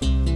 you